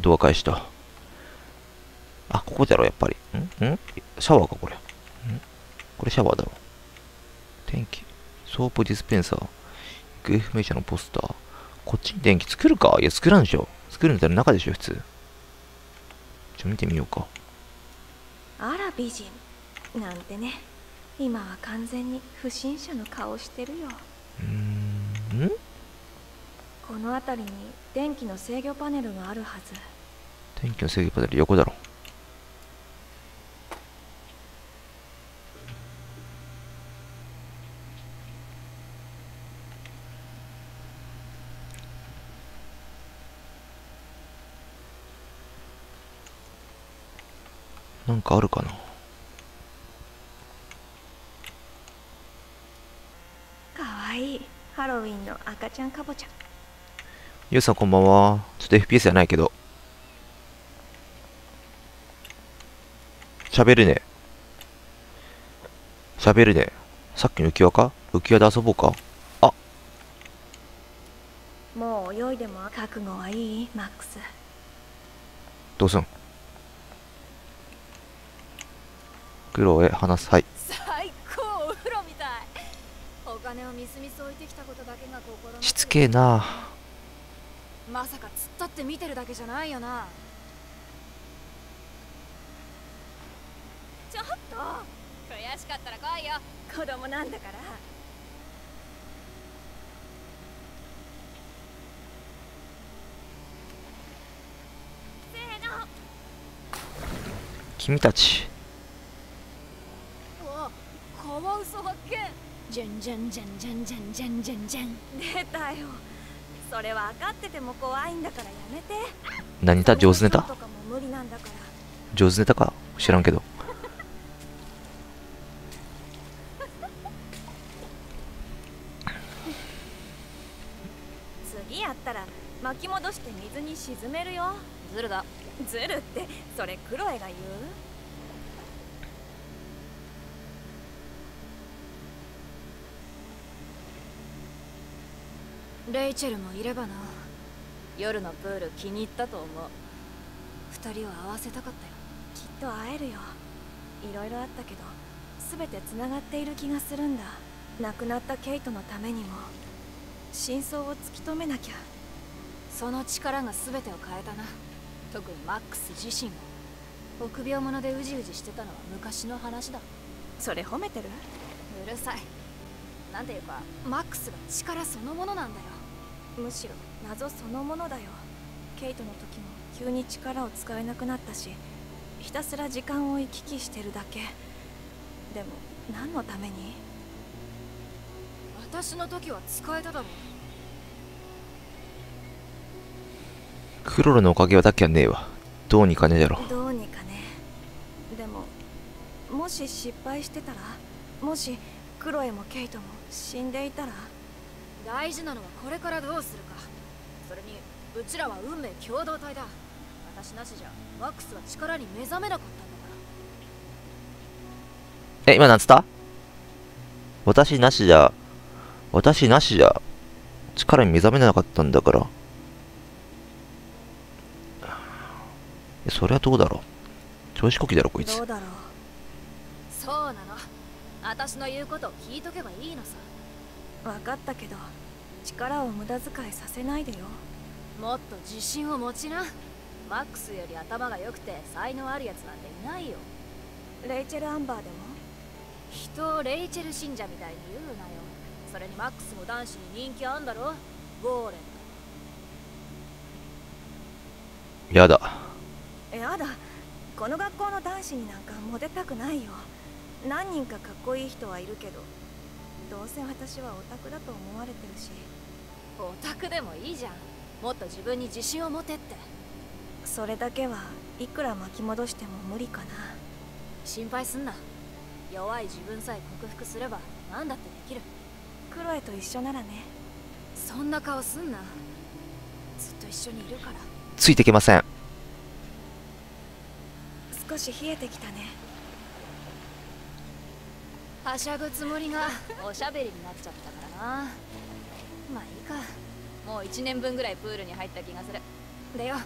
ドア返した。あ、ここだろ、やっぱり。ん？ん？シャワーか、これ。ん？これシャワーだろ。電気。ソープディスペンサー。行方不明者のポスター。こっちに電気作るか？いや、作らんでしょ。作るんだったら中でしょ、普通。ちょ、見てみようか。あら美人なんてね今は完全に不審者の顔してるようーん。ん？この辺りに電気の制御パネルがあるはず。電気の制御パネル横だろ。なんかあるかな？かわいい。ハロウィンの赤ちゃんかぼちゃゆうさんこんばんは。ちょっと FPS じゃないけど。喋るね。喋るね。さっきの浮き輪か？浮き輪で遊ぼうか？もう泳いでも覚悟はいい？マックスどうすん？黒へ話す。はい。最高お風呂みたいお金をみすみす置いてきたことだけが心のしつけえなまさか突っ立って見てるだけじゃないよな。ちょっと。悔しかったら来いよ。子供なんだから。君たち。おカワウソ発見。じゃんじゃんじゃんじゃんじゃんじゃんじゃん出たよ。それ分かってても怖いんだからやめて。何ネタ上手ネタ？上手ネタか？知らんけど。次やったら巻き戻して水に沈めるよ。ズルだ。ずるってそれクロエが言う？レイチェルもいればな。夜のプール気に入ったと思う。二人を会わせたかったよ。きっと会えるよ。いろいろあったけど全てつながっている気がするんだ。亡くなったケイトのためにも。真相を突き止めなきゃ。その力が全てを変えたな。特にマックス自身を臆病者でうじうじしてたのは昔の話だ。それ褒めてる？うるさい。なんていうかマックスが力そのものなんだよむしろ謎そのものだよ。ケイトの時も急に力を使えなくなったしひたすら時間を行き来してるだけ。でも何のために？私の時は使えただろクロロのおかげはだけはねえわ。どうにかねえだろ。どうにかね。でももし失敗してたらもしクロエもケイトも死んでいたら大事なのはこれからどうするか。それにうちらは運命共同体だ。私なしじゃマックスは力に目覚めなかったんだから。え、今なんつった？私なしじゃ、私なしじゃ、力に目覚めなかったんだから。え、それはどうだろう？調子こきだろ、こいつ。ど。うだろう？そうなの。私の言うことを聞いとけばいいのさ分かったけど力を無駄遣いさせないでよ。もっと自信を持ちな。マックスより頭が良くて才能あるやつなんていないよ。レイチェル・アンバーでも？人をレイチェル信者みたいに言うなよ。それにマックスも男子に人気あんだろ。ウォーレン。やだ。やだ。この学校の男子になんかモテたくないよ。何人かかっこいい人はいるけどどうせ私はオタクだと思われてるし。オタクでもいいじゃん。もっと自分に自信を持てって。それだけはいくら巻き戻しても無理かな。心配すんな。弱い自分さえ克服すれば何だってできる。クロエと一緒ならね。そんな顔すんな。ずっと一緒にいるから。ついてけません。少し冷えてきたねはしゃぐつもりがおしゃべりになっちゃったからな。まあいいか。もう1年分ぐらいプールに入った気がする。でよ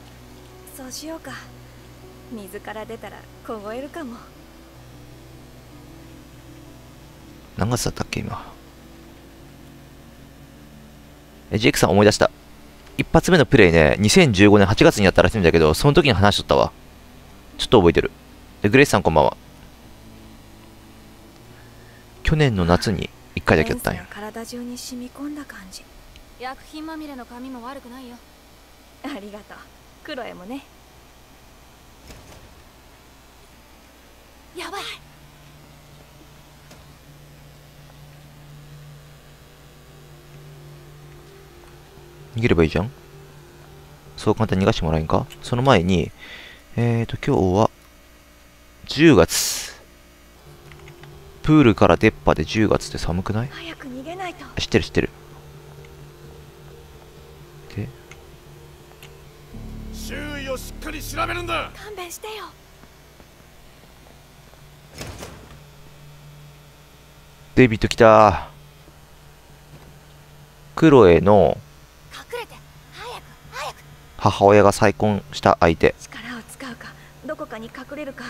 そうしようか。水から出たら凍えるかも。何月だったっけ今。えジェイクさん思い出した。一発目のプレイね2015年8月にやったらしいんだけどその時に話しとったわ。ちょっと覚えてる。でグレイスさんこんばんは去年の夏に1回だけやったんや。体中に染み込んだ感じ。薬品まみれの髪も悪くないよ。ありがとう。クロエもね。やばい。逃げればいいじゃん？そう簡単に逃がしてもらえんか？その前にえーと今日は10月プールから出っ歯で10月って寒くない？早く逃げないと。知ってる知ってる。で？周囲をしっかり調べるんだ。勘弁してよ。デイビッド来た。クロエの隠れて。早く早く。母親が再婚した相手。力を使うかどこかに隠れるか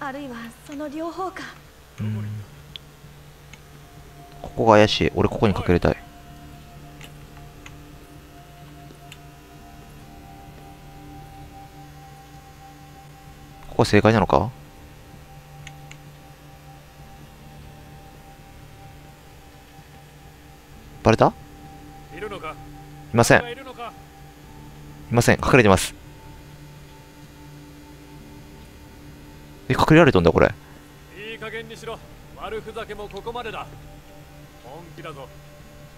あるいはその両方か。うんここが怪しい。俺ここに隠れたい。ここ正解なのか？バレた？いません。いません。隠れてます。え隠れられとんだこれ。いい加減にしろ。悪ふざけもここまでだ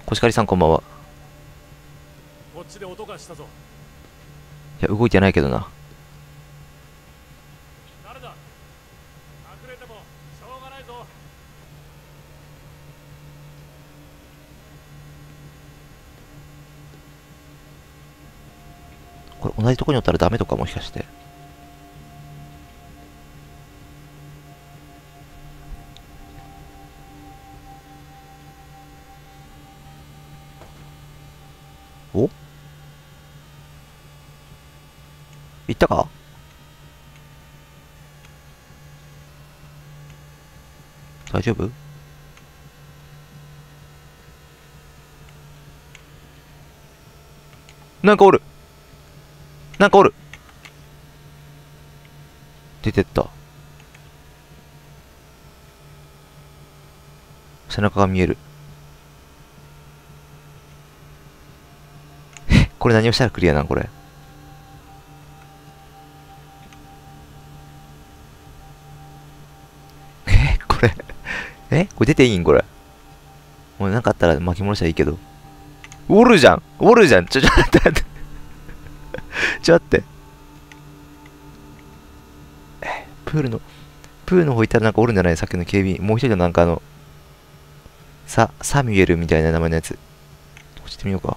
コシカリさんこんばんは。こっちで音がしたぞ。いや動いてないけどな。誰だ？隠れてもしょうがないぞ。これ同じとこにおったらダメとかもしかしてなんかおる。なんかおる。出てった。背中が見える。これ何をしたらクリアなんこれ。えこれ。えこれ出ていいんこれ。もうなんかあったら巻き戻したらいいけど。おるじゃんおるじゃんちょちょ待って待って ちょっと待って。プールの、プールの方行ったらなんかおるんじゃない？さっきの警備員。もう一人のなんかあの、さ、サミュエルみたいな名前のやつ。落ちてみようか。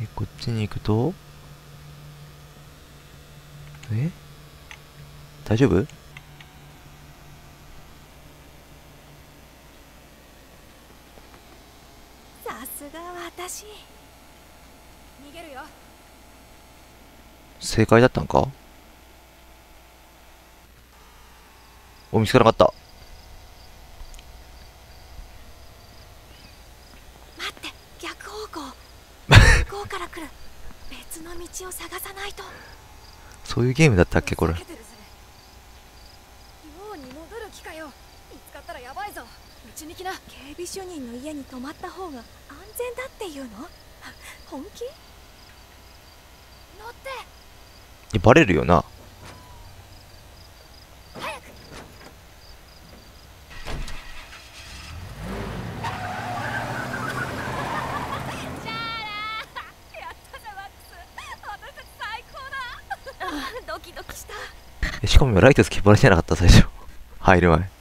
え、こっちに行くと？え？大丈夫？さすが私。逃げるよ。正解だったんか？お、見つからなかった。待って逆方向。向こうから来る。別の道を探さないと。そういうゲームだったっけ、これふざ。けてるぜ寮に戻る気かよ見つかったらやばいぞ。うちに来な。警備主任の家に泊まった方が安全だっていうの？本気？乗って。えバレるよな。早く。じゃあなやったじゃマックス。私たち最高だ。あドキドキした。えしかも今ライトつけバレてなかった、最初。入る前。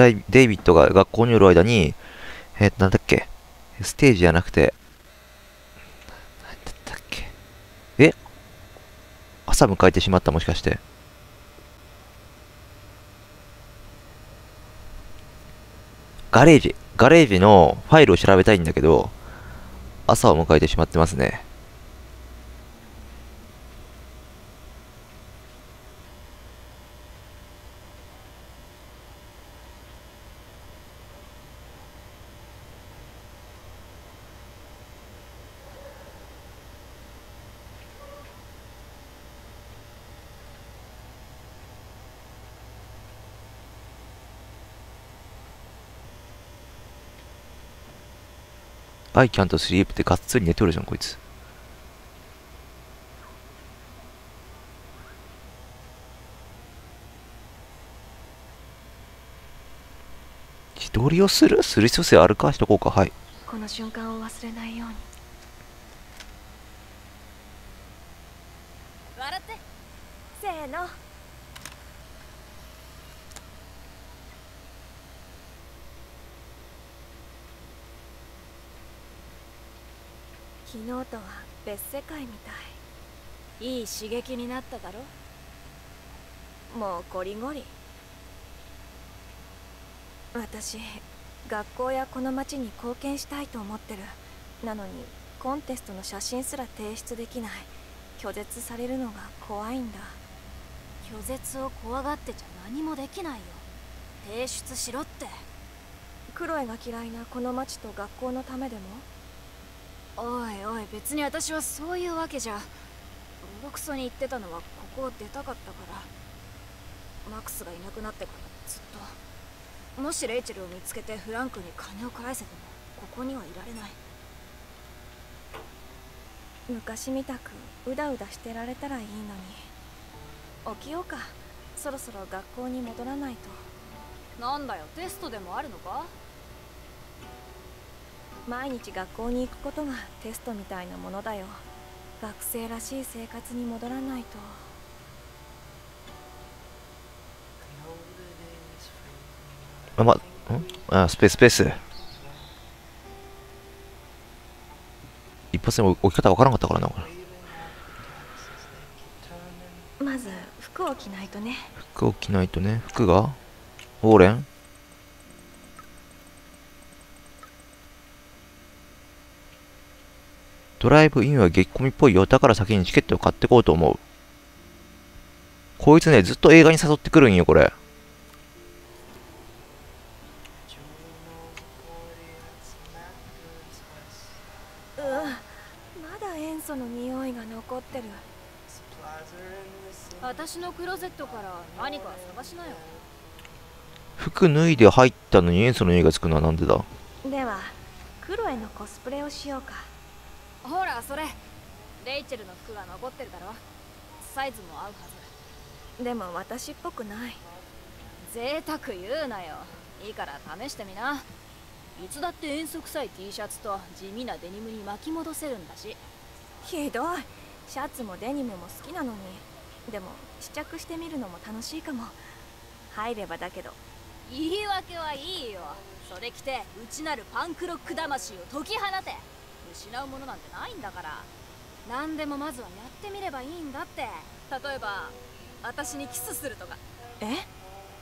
ダイデイビッドが学校におる間に、えー、なんだっけ？ステージじゃなくて、何だったっけ？え？朝迎えてしまったもしかして。ガレージ。ガレージのファイルを調べたいんだけど、朝を迎えてしまってますね。I can't sleep ってがっつり寝とるじゃん、こいつ。自撮りをする？する必要性あるか？しとこうか。はい。この瞬間を忘れないように笑ってせーの昨日とは別世界みたい。い刺激になっただろ？いもうゴリゴリ。私学校やこの町に貢献したいと思ってる。なのにコンテストの写真すら提出できない。拒絶されるのが怖いんだ。拒絶を怖がってちゃ何もできないよ。提出しろって。クロエが嫌いなこの町と学校のためでも？おいおい別に私はそういうわけじゃ。ボロクソに言ってたのはここを出たかったから。マックスがいなくなってからずっと。もしレイチェルを見つけてフランクに金を返せてもここにはいられない。昔みたくうだうだしてられたらいいのに。起きようか。そろそろ学校に戻らないと。なんだよテストでもあるのか？毎日学校に行くことがテストみたいなものだよ学生らしい生活に戻らないとあ、ま、ん？あ、スペーススペース。一発でも置き方わからんかったからな。まず服を着ないとね服を着ないとね。服が？オーレンドライブインは激コミっぽいよ。だから先にチケットを買ってこうと思う。こいつね、ずっと映画に誘ってくるんよ、これ。うわまだ塩素の匂いが残ってる私のクローゼットから何か探しなよ服脱いで入ったのに塩素の匂いがつくのはなんでだ？ではクロエのコスプレをしようかほらそれ。レイチェルの服が残ってるだろ。サイズも合うはず。でも私っぽくない。贅沢言うなよ。いいから試してみな。いつだって遠足臭い T シャツと地味なデニムに巻き戻せるんだし。ひどい。シャツもデニムも好きなのに。でも試着してみるのも楽しいかも。入ればだけど。言い訳はいいよ。それ着て内なるパンクロック魂を解き放て失うものなんてないんだから。何でもまずはやってみればいいんだって。例えば私にキスするとか。え？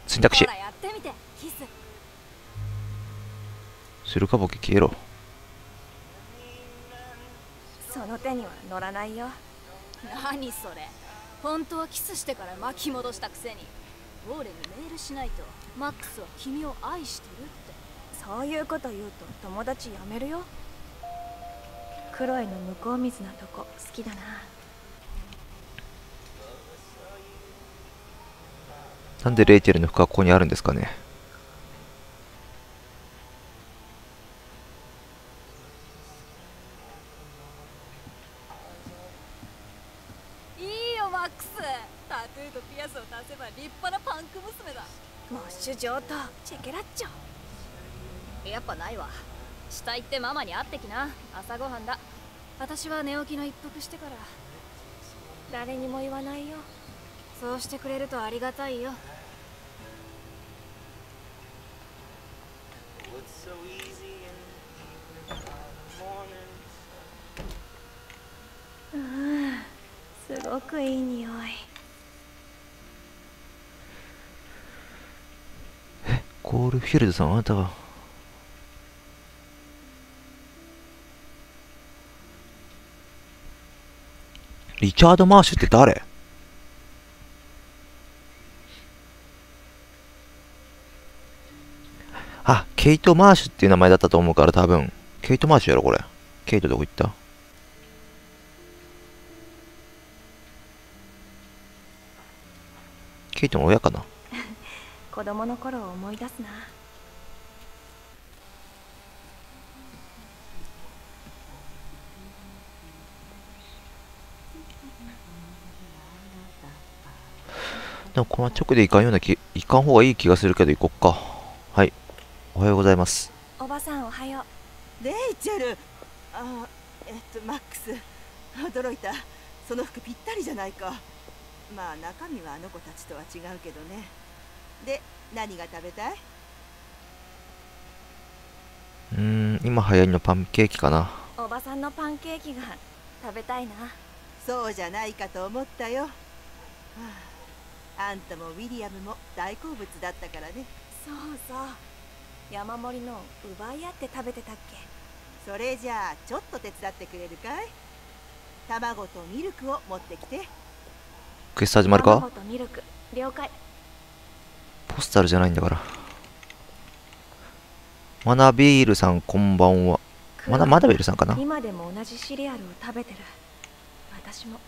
選択肢。ほらやってみてキス。するかボケ消えろ。その手には乗らないよ。何それ。本当はキスしてから巻き戻したくせに。ウォーレにメールしないとマックスは君を愛してるって。そういうこと言うと友達やめるよクロエの向こう水なとこ好きだな。なんでレイチェルの服はここにあるんですかね？いいよマックス。タトゥーとピアスを出せば立派なパンク娘だ。モッシュ上等チェケラッチョ。やっぱないわ。下行ってママに会ってきな。朝ごはんだ私は寝起きの一服してから誰にも言わないよそうしてくれるとありがたいよ so すごくいい匂いえ。コールフィールドさん、あなたが？リチャード・マーシュって誰？あ、ケイト・マーシュっていう名前だったと思うから多分。ケイト・マーシュやろ、これ。ケイトどこ行った？ケイトの親かな？子供の頃を思い出すなでもこの直で行かんような気、行かん方がいい気がするけど行こっか。はい。おはようございます。おばさんおはよう。レイチェル。あえっとマックス。驚いた。その服ぴったりじゃないか。まあ中身はあの子たちとは違うけどね。で何が食べたい？うーん、今流行りのパンケーキかな。おばさんのパンケーキが食べたいなそうじゃないかと思ったよ、はあ、あんたもウィリアムも大好物だったからね。そうそう。山盛りの奪い合って食べてたっけ。それじゃあちょっと手伝ってくれるかい？卵とミルクを持ってきて。クエスト始まるか？卵とミルク。了解。ポスタルじゃないんだから。マナビールさんこんばんは。まだまだビールさんかな？今でも同じシリアルを食べてる私も。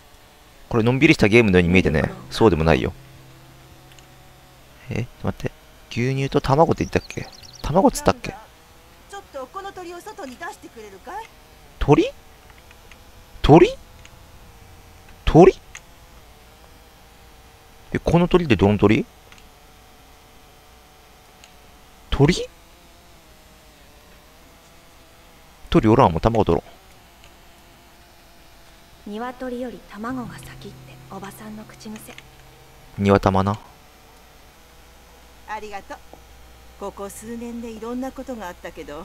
これのんびりしたゲームのように見えてね、そうでもないよ。え、待って。牛乳と卵って言ったっけ？卵っつったっけ？ちょっとこの鳥を外に出してくれるかい？鳥？鳥？鳥？え、この鳥ってどの鳥？鳥？鳥？おらんもん卵取ろ鶏より卵が先っておばさんの口癖。う。庭玉な。ありがとう。ここ数年でいろんなことがあったけど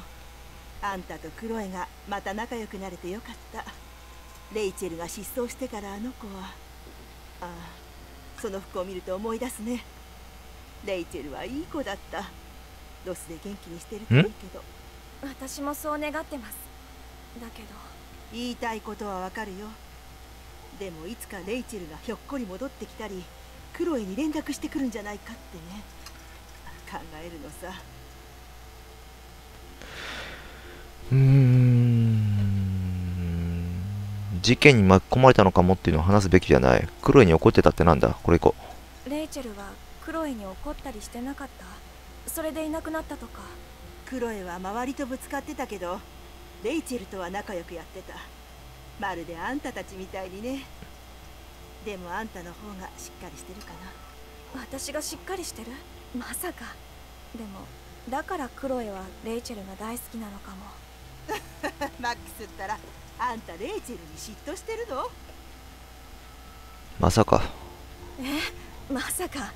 あんたとクロエがまた仲良くなれてよかった。レイチェルが失踪してからあの子は。ああその服を見ると思い出すね。レイチェルはいい子だった。ロスで元気にしてるといいけど。私もそう願ってます。だけど。言いたいことはわかるよでもいつかレイチェルがひょっこり戻ってきたりクロエに連絡してくるんじゃないかってね。考えるのさ。うーん。事件に巻き込まれたのかもっていうのを話すべきじゃない。クロエに怒ってたってなんだ？これ行こレイチェルはクロエに怒ったりしてなかった？それでいなくなったとか。クロエは周りとぶつかってたけどレイチェルとは仲良くやってたまるであんたたちみたいにね。でもあんたの方がしっかりしてるか私がしっかりしてる？まさか。でもだからクロエはレイチェルが大好きなのかも。な マックスったらあんたレイチェルに嫉妬してるの？う。まさか。まさか。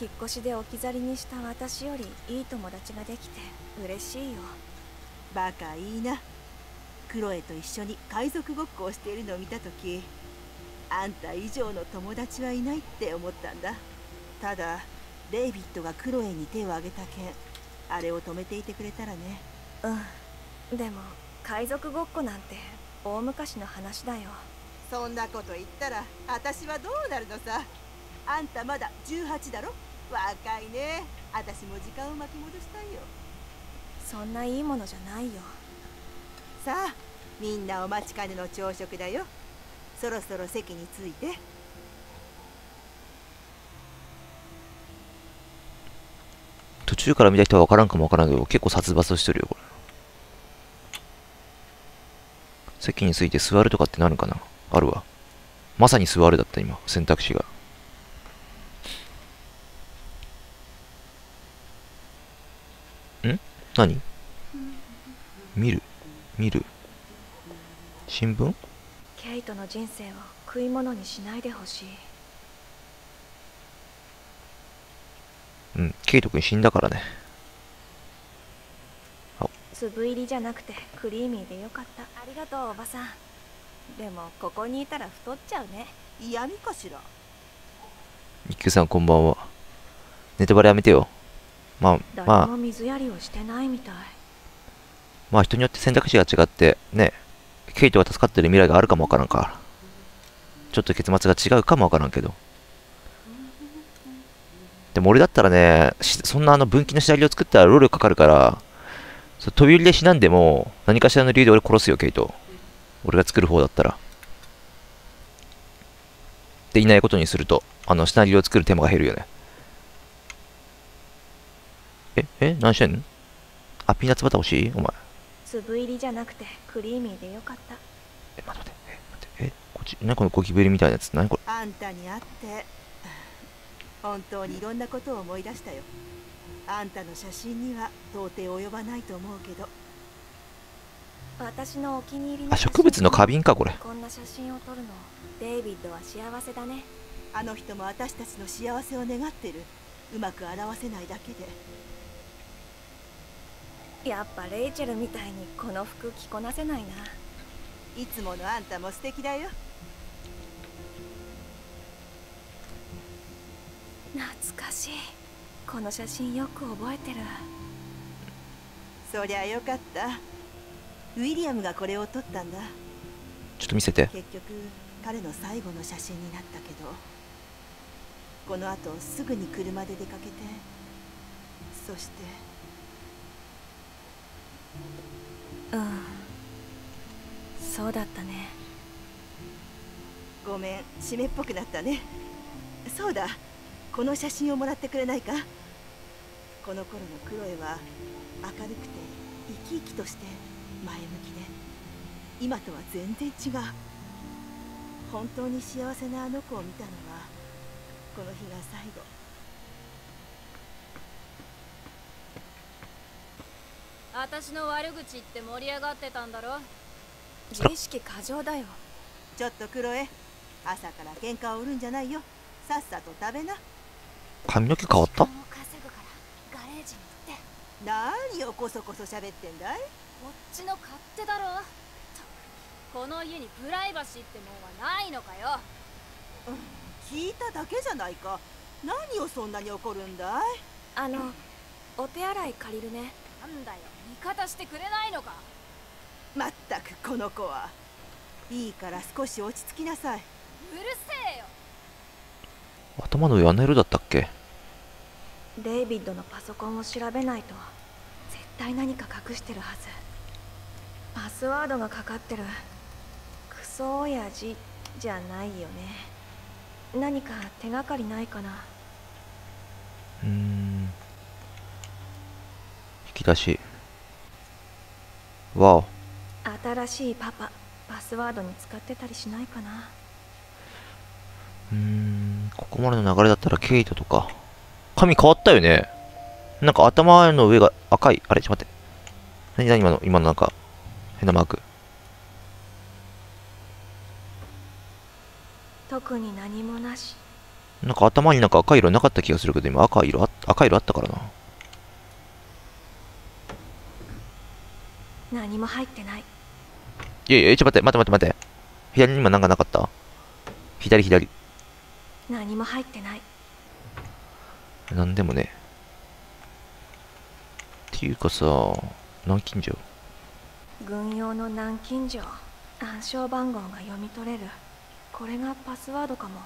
引っ越しで置き去りにした私よりいい友達ができて嬉しいよ。バカいいなクロエと一緒に海賊ごっこをしているのを見た時あんた以上の友達はいないって思ったんだ。ただデイビッドがクロエに手を挙げた件あれを止めていてくれたらね。うん。でも海賊ごっこなんて大昔の話だよ。そんなこと言ったら私はどうなるのさ？あんたまだ18だろ？若いね。私も時間を巻き戻したいよ。そんないいものじゃないよさ。あみんなお待ちかねの朝食だよ。そろそろ席に着いて。途中から見た人は分からんかも分からんけど、結構殺伐してるよ、これ。席について座るとかってなるかな？あるわ。まさに座るだった、今、選択肢が。ん？何？見る？見る。新聞？ケイトの人生を食い物にしないでほしい。うん、ケイト君死んだからね。粒入りじゃなくてクリーミーでよかった。ありがとうおばさん。でもここにいたら太っちゃうね。嫌味かしら？一休さんこんばんは。ネタバレやめてよ。まあま誰あも水やりをしてないみたいまあ人によって選択肢が違ってねケイトが助かってる未来があるかもわからんかちょっと結末が違うかもわからんけど。でも俺だったらねそんなあの分岐のシナリオ作ったら労力かかるからそ飛び降りで死なんでも何かしらの理由で俺殺すよケイト。俺が作る方だったら。でいないことにするとあのシナリオを作る手間が減るよね。ええ何してんの？あピーナッツバター欲しい？お前。粒入りじゃなくてクリーミーでよかった。え、待って待って、え、待って、え、こっち、何このゴキブリみたいなやつ、何これ？あんたに会って。本当にいろんなことを思い出したよ。あんたの写真には到底及ばないと思うけど。私のお気に入りのあ、植物の花瓶か、これ。こんな写真を撮るのデイビッドは幸せだね。あの人も私たちの幸せを願ってる。うまく表せないだけでやっぱレイチェルみたいにこの服着こなせないな。いつものあんたも素敵だよ。懐かしい。この写真よく覚えてる。そりゃよかった。ウィリアムがこれを撮ったんだ。ちょっと見せて。結局彼の最後の写真になったけど。この後すぐに車で出かけて。そしてうん。そうだったね。ごめん湿っぽくなったね。そうだ。この写真をもらってくれないか？この頃のクロエは明るくて生き生きとして前向きで今とは全然違う。本当に幸せなあの子を見たのはこの日が最後。私の悪口言って盛り上がってたんだろ？自意識過剰だよ。ちょっとクロエ朝から喧嘩を売るんじゃないよ。さっさと食べな。髪の毛変わった？時間を稼ぐからガレージに行って。何をこそこそ喋ってんだい？こっちの勝手だろ。この家にプライバシーってもんはないのかよ。聞いただけじゃないか。何をそんなに怒るんだい？あのお手洗い借りるねなんだよ。味方してくれないのか？まったくこの子は。いいから少し落ち着きなさい。うるせえよ。頭の上あんな色だったっけ？デイビッドのパソコンを調べないと。絶対何か隠してるはず。パスワードがかかってる。クソ親父じゃないよね。何か手がかりないかな。うーん。し。わお。新しいパパパスワードに使ってたりしないかなうーん。ここまでの流れだったらケイトとか。髪変わったよね。なんか頭の上が赤い。あれちょっと待って。何何今の、今のなんか、変なマーク。特に何もなしなんか頭になんか赤い色なかった気がするけど、今赤い色あ、赤い色あったからな。何も入ってないいやいや、ちょっと待って、待って待って待って。左に今なんかなかった？左左。何も入ってないなんでもね。っていうかさ、南京錠。軍用の南京錠暗証番号が読み取れるこれがパスワードかも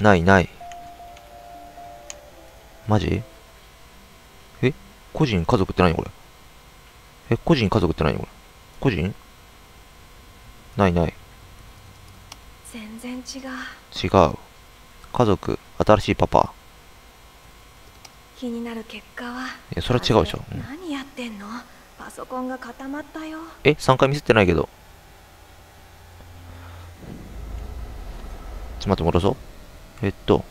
ないない。マジ？え？個人家族って何これ？え個人家族って何これ個人？ないない。全然違う違う。家族、新しいパパ。気になる結果は？いやそれは違うでしょうん何やってんの？パソコンが固まったよえ ?3 回見せてないけど。ちょっと待って、戻そう。えっと。よ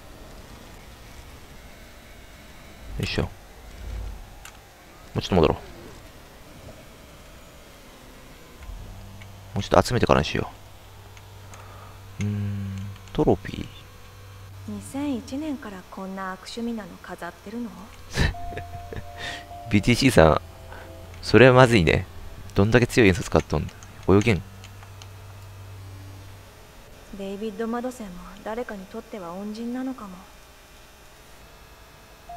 いしょ。もうちょっと戻ろう。もうちょっと集めてからにしよう。うーん、トロフィー？2001年からこんな悪趣味なの飾ってるの？BTC さん、それはまずいね。どんだけ強い演奏使っとん？だ。泳げん。デイビッド・マドセンも誰かにとっては恩人なのかも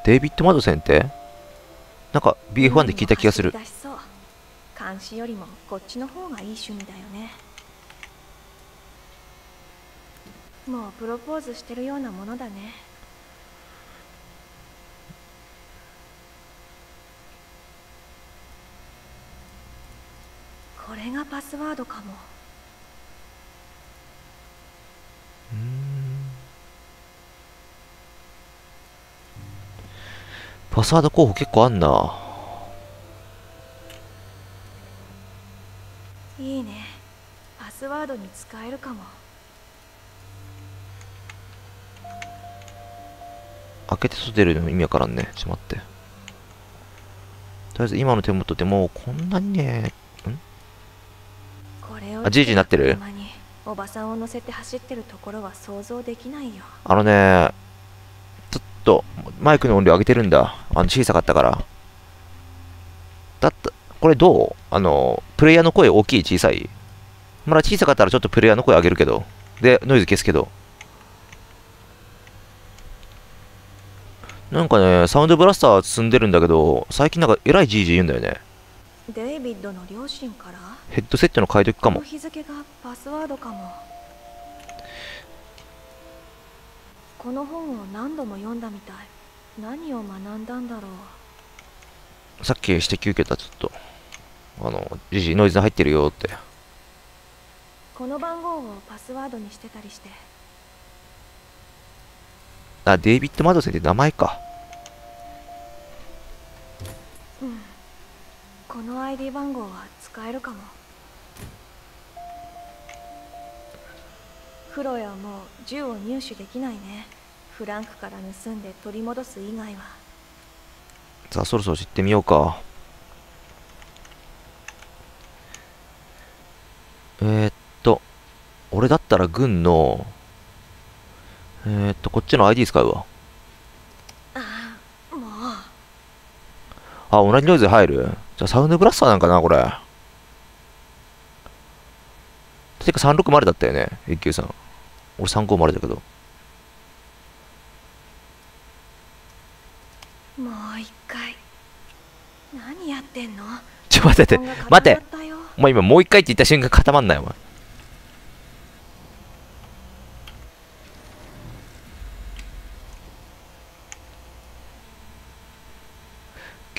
デイビッド・マドセンって？なんか BF1 で聞いた気がするう監視よりもこっちの方がいい趣味だよね。もうプロポーズしてるようなものだね。これがパスワードかも。パスワード候補結構あんないいねパスワードに使えるかも。開けて外出るのも意味わからんね。ちょっと待って。とりあえず今の手元でもうこんなにねこれをあじいじになってる？おばさんを乗せて走ってるところは想像できないよ。あのねちょっとマイクの音量上げてるんだ。あの小さかったから。だったこれどう？あのプレイヤーの声大きい？小さい？まだ小さかったらちょっとプレイヤーの声上げるけど。でノイズ消すけど。なんかねサウンドブラスター積んでるんだけど最近なんかえらいじいじ言うんだよね。デイビッドの両親からヘッドセットの解読かも。日付がパスワードかも。この本を何度も読んだみたい。何を学んだんだろう。さっき指摘受けたちょっと。あのじじノイズ入ってるよってこの番号をパスワードにしてたりして。あデイビッド・マドセンって名前か。うん。この ID 番号は使えるかも。クロエはもう銃を入手できないね。フランクから盗んで取り戻す以外は。さあそろそろ知ってみようか。えー、っと俺だったら軍のえー、っとこっちの ID 使うわ。あ同じノイズ入る？じゃあサウンドブラスターなんかなこれ。てか360だったよね一級さん。俺350だけど。もう一回。何やってんの？ちょ待って待って待って。お前今もう一回って言った瞬間固まんないお前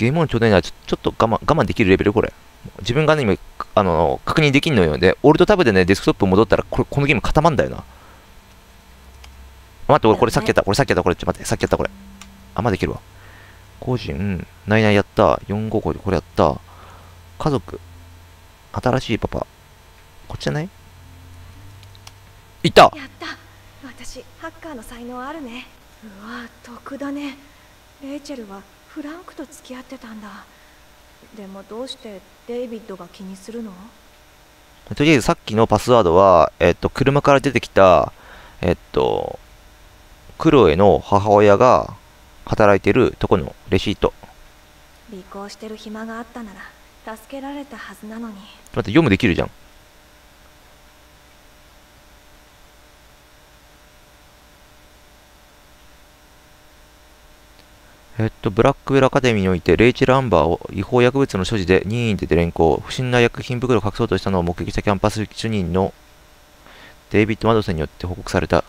ゲームオンちょうどいいなちょちょっと我慢我慢できるレベルこれ。自分がね今あの確認できんのよ。でオルトタブでねデスクトップ戻ったらこれこのゲーム固まんだよな。待って俺これさっきやったこれさっきやった。これちょっと待ってさっきやった。これ。あまあできるわ。個人ナイナイやった。455でこれやった。家族新しいパパ。こっちじゃない？いった！やった。私ハッカーの才能あるね。うわ得だね。レイチェルはフランクと付き合ってたんだでもどうしてデイビッドが気にするの？とりあえずさっきのパスワードは、えっと、車から出てきた、えっと、クロエの母親が働いてるとこのレシート。尾行してる暇があったなら助けられたはずなのに待って、読むできるじゃん。えっと、ブラックウェルアカデミーにおいて、レイチェル・アンバーを違法薬物の所持で任意で連行、不審な薬品袋を隠そうとしたのを目撃したキャンパス主任のデイビッド・マドセンによって報告された。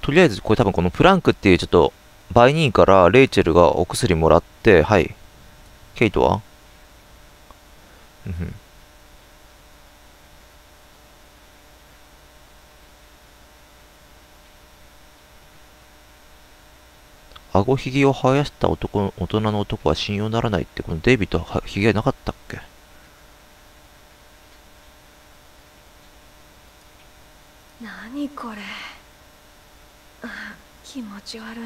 とりあえず、これ多分このプランクっていうちょっと、売人からレイチェルがお薬もらって、はい。ケイトは？うん顎ひげを生やした男大人の男は信用ならないってこのデイビッドはひげなかったっけ？何これ。あ気持ち悪い。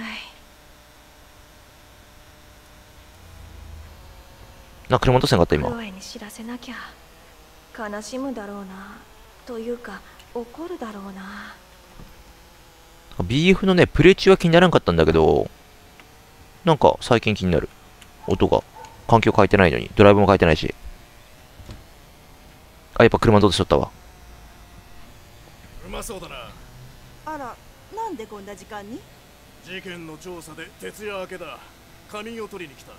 な車落とせなかった今。に知らせなきゃ。悲しむだろうな。というか怒るだろうな。BF のねプレイ中は気にならんかったんだけどなんか最近気になる。音が。環境変えてないのに。ドライブも変えてないし。あやっぱ車どうしとったわ。うまそうだな。あらなんでこんな時間に？事件の調査で徹夜明けだ。仮眠を取りに来た。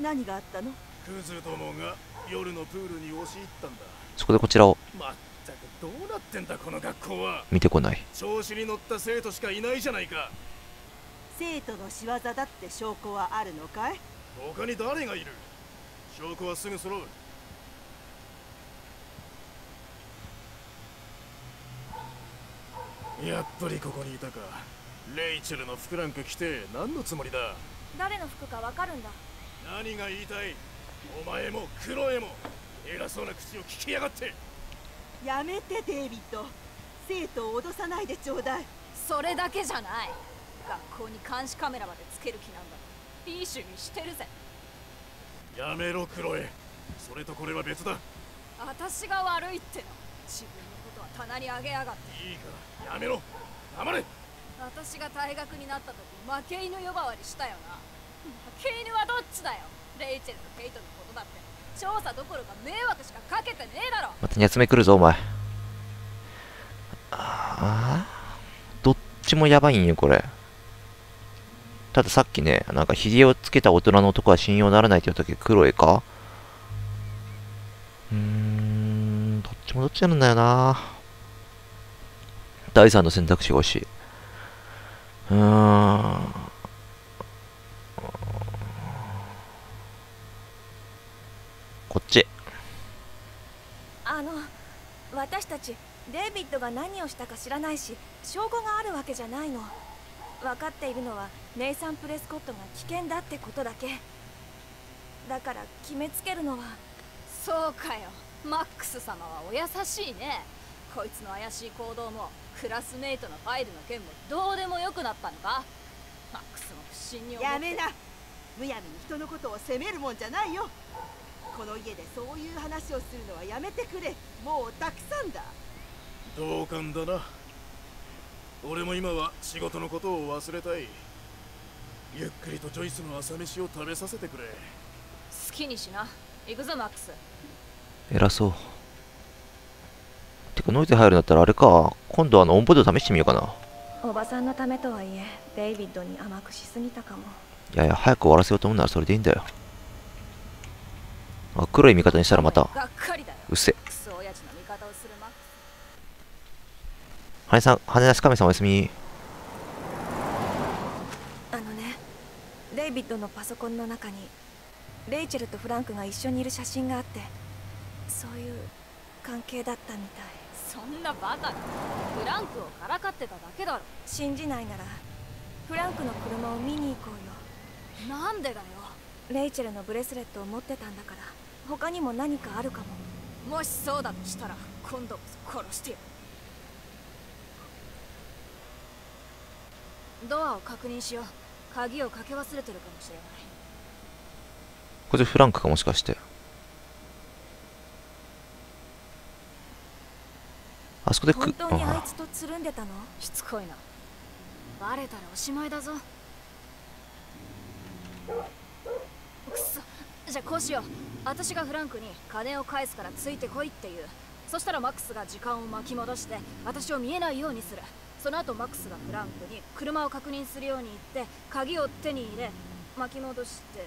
何があったの？クズどもが夜のプールに押し入ったんだ。そこでこちらを。まったくどうなってんだこの学校は。見てこない。調子に乗った生徒しかいないじゃないか生徒の仕業だって証拠はあるのかい？他に誰がいる？証拠はすぐ揃う。やっぱりここにいたか。レイチェルの服なんか着て何のつもりだ？誰の服かわかるんだ。何が言いたい？お前もクロエも偉そうな口を聞きやがって。やめてデイビッド。生徒を脅さないでちょうだい。それだけじゃない学校に監視カメラまでつける気なんだ。いい趣味してるぜ。やめろクロエそれとこれは別だ。私が悪いっての。自分のことは棚にあげやがって。いいから。やめろ。黙れ。私が退学になった時負け犬呼ばわりしたよな。負け犬はどっちだよ。レイチェルとケイトのことだって。調査どころか迷惑しかかけてねえだろ。また2つ目来るぞお前。ああどっちもやばいんよこれたださっきねなんかひげをつけた大人の男は信用ならないって言った時クロエか？うーんどっちもどっちなんだよな。第3の選択肢が欲しい。うーん。こっち。あの私たちデイビッドが何をしたか知らないし証拠があるわけじゃないの。分かっているのはネイサン・プレスコットが危険だってことだけ。だから決めつけるのは。そうかよ。マックス様はお優しいね。こいつの怪しい行動もクラスメイトのファイルの件もどうでもよくなったのか。マックスも不審に思って。やめな。むやみに人のことを責めるもんじゃないよ。この家でそういう話をするのはやめてくれ。もうたくさんだ。同感だな俺も今は仕事のことを忘れたい。ゆっくりとジョイスの朝飯を食べさせてくれ。好きにしな。行くぞマックス。偉そう。てかノイズ入るんだったらあれか。今度あのオンボード試してみようかな。おばさんのためとはいえデイビッドに甘くしすぎたかも。いやいや早く終わらせようと思うならそれでいいんだよ。あ黒い味方にしたらまた。うっせクソ親父の味方をするマック羽根さん羽なし亀さんおやすみ？あのねデイビッドのパソコンの中にレイチェルとフランクが一緒にいる写真があってそういう関係だったみたい。スそんなバカな。フランクをからかってただけだろ。信じないならフランクの車を見に行こうよ。なんでだよ。レイチェルのブレスレットを持ってたんだから他にも何かあるかも。もしそうだとしたら今度こそ殺してやるドアを確認しよう。鍵をかけ忘れてるかもしれない。これフランクかもしかして。あそこでく本当にあいあつとつるんでたの？しつこいな。バレたらおしまいだぞ。くそ。じゃあこうしよう。私がフランクに金を返すからついてこいって言う。そしたらマックスが時間を巻き戻して私を見えないようにするその後マックスがフランクに車を確認するように言って鍵を手に入れ巻き戻して。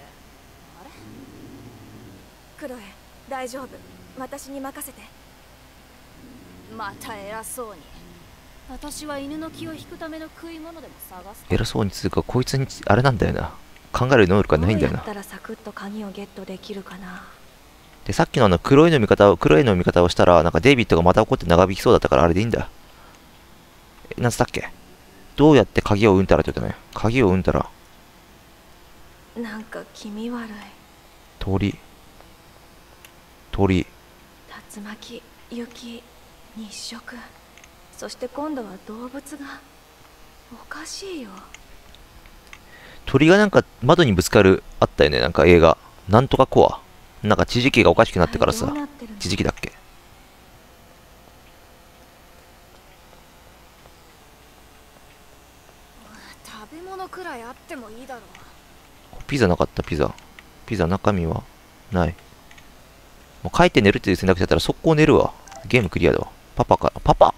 あれ？クロエ大丈夫？私に任せて。また偉そうに。私は犬の気を引くための食い物でも探す偉そうにつうかこいつにあれなんだよな。考える能力がないんだよな。ったらサクッと鍵をゲットできるかな。でさっきのあの黒いの味方を黒いの味方をしたらなんかデイビッドがまた怒って長引きそうだったからあれでいいんだえなんつったっけ？どうやって鍵をうんたらって言ったね鍵をうんたら。なんか気味悪い。鳥。鳥。竜巻雪日食。そして今度は動物が。おかしいよ。鳥がなんか窓にぶつかるあったよね。なんか映画。なんとかコア。なんか地磁気がおかしくなってからさ。地磁気だっけ食べ物くらいあってもいいだろう。ピザなかった？ピザ。ピザ中身は？ない。もう帰って寝るっていう選択肢だったら速攻寝るわ。ゲームクリアだわ。パパか、パパ？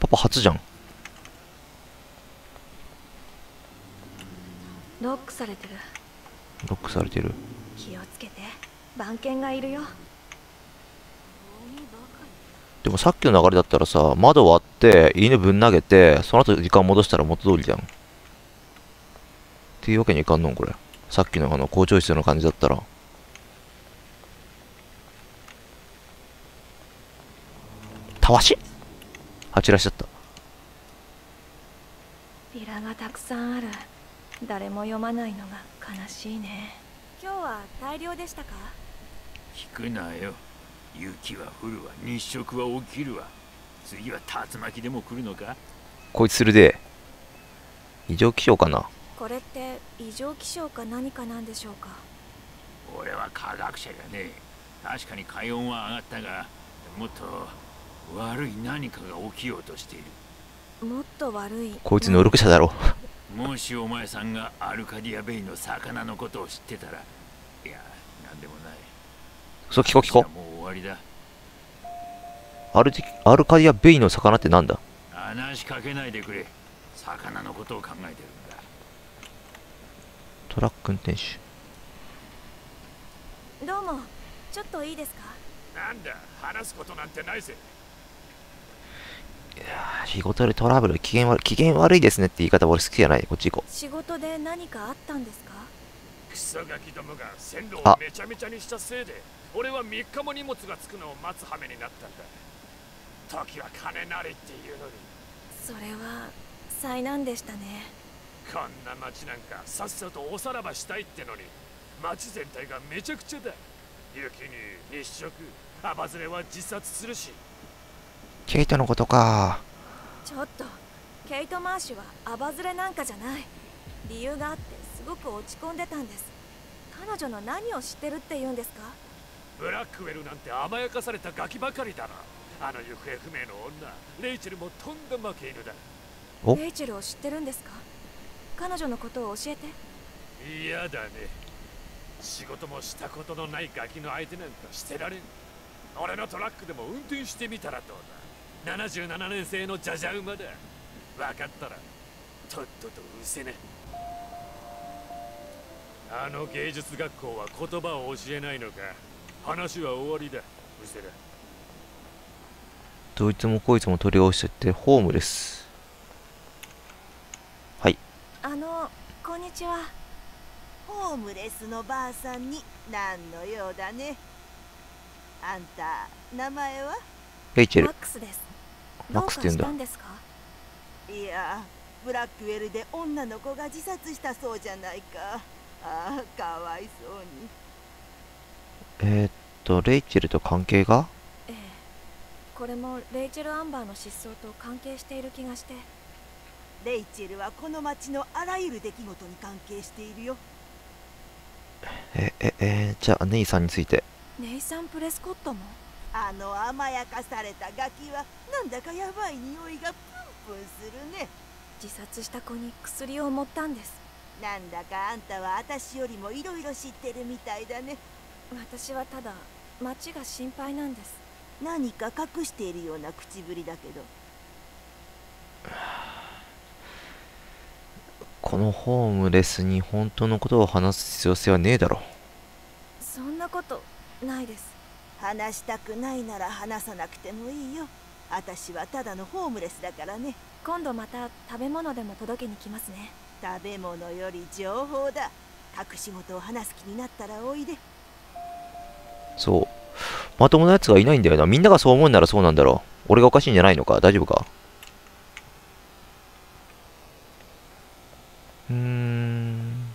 パパ初じゃん。ロックされてる。ロックされてる。気をつけて。番犬がいるよでもさっきの流れだったらさ、窓割って、犬ぶん投げて、その後時間戻したら元通りじゃん。っていうわけにいかんのんこれ。さっきのあの校長室の感じだったら。たわし？あちらしちゃった。ビラがたくさんある誰も読まないのが悲しいね今日は大量でしたか？聞くなよ雪は降るわ。日食は起きるわ。次は竜巻でも来るのか？こいつするで。異常気象かな？これって異常気象か何かなんでしょうか？俺は科学者じゃねえ。確かに海温は上がったがもっと悪い何かが起きようとしている。もっと悪い。こいつ能力者だろ。もしお前さんがアルカディアベイの魚のことを知ってたらいやそう、聞こう聞こもう終わりだ。う。アルティアルカディアベイの魚ってなんだ？話しかけないでくれ。魚のことを考えてるんだ。トラック運転手。どうも。ちょっといいですか？なんだ。話すことなんてないぜ。仕事でトラブル、機嫌悪い、機嫌悪いですねって言い方俺好きじゃない？こっち行こ仕事で何かあったんですか？クソガキどもが線路あ。をめちゃめちゃにしたせいで俺は3日も荷物がつくのを待つ羽目になったんだ。時は金なりっていうのに。それは災難でしたね。こんな街なんかさっさとおさらばしたいってのに街全体がめちゃくちゃだ。雪に日食アバズレは自殺するし。う。ケイトのことか。ちょっとケイト・マーシュはアバズレなんかじゃない。理由があってすごく落ち込んでたんです。彼女の何を知ってるって言うんですか？ブラックウェルなんて甘やかされたガキばかりだな。あの行方不明の女。レイチェルもとんだ負け犬だ。お？レイチェルを知ってるんですか？彼女のことを教えて。嫌だね。仕事もしたことのないガキの相手なんかしてられん。俺のトラックでも運転してみたらどうだ。77年生のジャジャ馬だ。分かったらとっととうせねあの芸術学校は言葉を教えないのか。話は終わりだ。うせだどいつもこいつも取り押してって、ホームレス。はい。あのこんにちは。ホームレスのばあさんに何の用だね。あんた名前は？マッレイチェル。クスです。マックスって言うんだ。したんですか？いやブラックウェルで女の子が自殺したそうじゃないかああかわいそうに。えー、っと、レイチェルと関係が？ええ。これもレイチェル・アンバーの失踪と関係している気がして。レイチェルはこの町のあらゆる出来事に関係しているよ。え、え、えー、じゃあ、ネイさんについて。ネイサン・プレスコットも？あの甘やかされたガキはなんだかやばい匂いがプンプンするね。自殺した子に薬を盛ったんですなんだかあんたは私よりもいろいろ知ってるみたいだね。私はただ町が心配なんです。何か隠しているような口ぶりだけど。このホームレスに本当のことを話す必要性はねえだろ。そんなことないです。話したくないなら話さなくてもいいよ。私はただのホームレスだからね。今度また食べ物でも届けに来ますね食べ物より情報だ隠し事を話す気になったらおいでそう。まともなやつがいないんだよな。みんながそう思うんならそうなんだろう。俺がおかしいんじゃないのか？大丈夫か？うーん。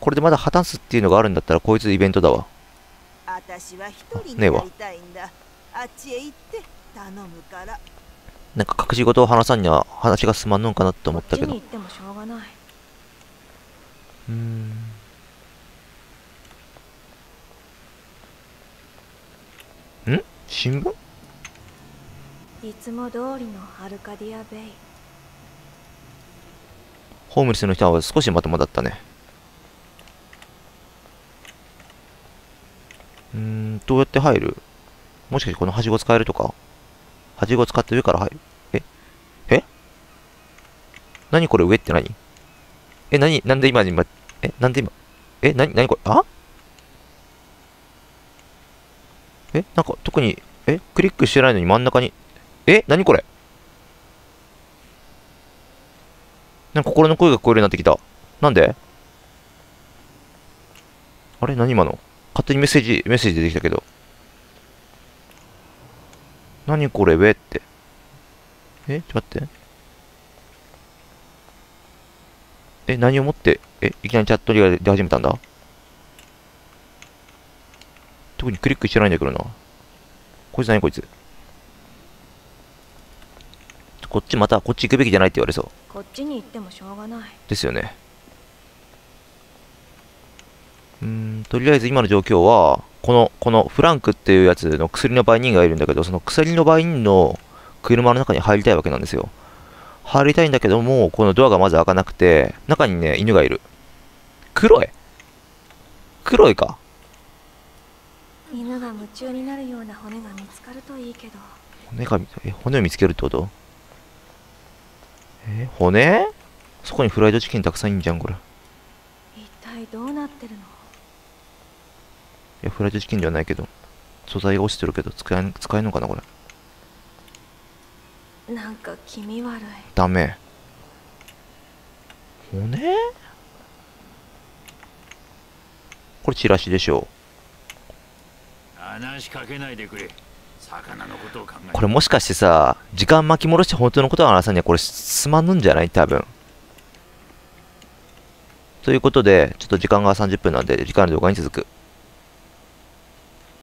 これでまだ話すっていうのがあるんだったら、こいつイベントだわ。私は一人にねえわなりたいんだあっちへ行って頼むからなんか隠し事を話さんには話が進まんのんかなって思ったけど。うん。ん？新聞？いつも通りのアルカディア・ベイホームレスの人は少しまともだったね。うーん、どうやって入る？もしかしてこのはしご使えるとか？はしご使って上から入る。え？え？何これ上って何？え、何なんで今、今、え、なんで今、え、何何これ？あ？え、なんか特に、え、クリックしてないのに真ん中に、え、何これ？なんか心の声が聞こえるようになってきた。なんで？あれ？何今の？勝手にメッセージ、メッセージ出てきたけど。何これ上って。えちょっと待って。え、何をもって、え、いきなりチャットリが出始めたんだ？特にクリックしてないんだけどな。こいつ何こいつ？こっちまた、こっち行くべきじゃないって言われそう。こっちに行ってもしょうがないですよね。うーん、とりあえず今の状況は、この、このフランクっていうやつの薬の売人がいるんだけど、その薬の売人の車の中に入りたいわけなんですよ。入りたいんだけども、このドアがまず開かなくて、中にね、犬がいる。クロエクロエか。犬が夢中になるような骨が見つかるといいけど骨が、え、骨を見つけるってこと？え、骨？そこにフライドチキンたくさんいんじゃん、これ。い一体どうなってるの？や、フライドチキンではないけど。素材が落ちてるけど、使え、使えんのかな、これ。なんか気味悪いダメ。骨？これチラシでしょ話しかけないでくれ魚のことを考えう。これもしかしてさ、時間巻き戻して本当のことを話さにはこれすまんのんじゃない？多分。ということで、ちょっと時間が30分なんで、次回の動画に続く。